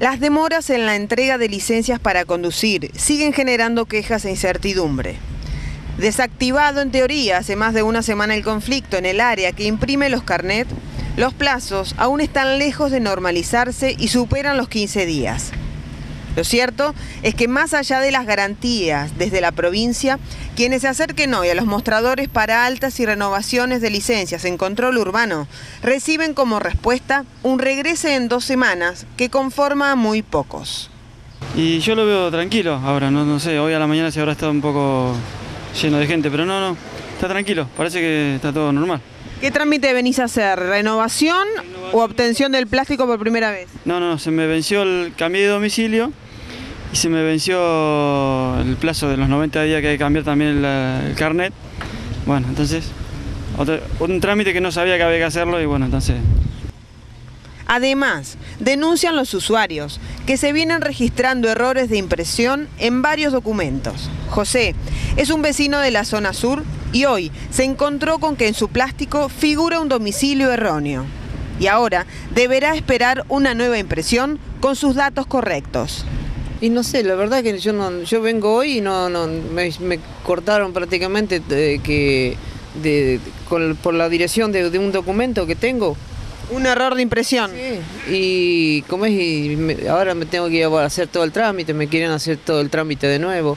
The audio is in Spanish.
Las demoras en la entrega de licencias para conducir siguen generando quejas e incertidumbre. Desactivado en teoría hace más de una semana el conflicto en el área que imprime los carnet, los plazos aún están lejos de normalizarse y superan los 15 días. Lo cierto es que más allá de las garantías desde la provincia, quienes se acerquen hoy a los mostradores para altas y renovaciones de licencias en control urbano reciben como respuesta un regrese en dos semanas que conforma a muy pocos. Y yo lo veo tranquilo ahora, no, no sé, hoy a la mañana se habrá estado un poco lleno de gente, pero no, no, está tranquilo, parece que está todo normal. ¿Qué trámite venís a hacer? ¿Renovación, o obtención del plástico por primera vez? No, no, se me venció el cambio de domicilio y se me venció el plazo de los 90 días que hay que cambiar también el, carnet. Bueno, entonces, un trámite que no sabía que había que hacerlo y bueno, entonces... Además, denuncian los usuarios que se vienen registrando errores de impresión en varios documentos. José es un vecino de la zona sur y hoy se encontró con que en su plástico figura un domicilio erróneo. Y ahora deberá esperar una nueva impresión con sus datos correctos. Y no sé, la verdad que yo no, yo vengo hoy y no, no me, cortaron prácticamente de, que de, por la dirección de, un documento que tengo. Un error de impresión. Sí. Y como es, y ahora me tengo que ir a hacer todo el trámite, me quieren hacer todo el trámite de nuevo.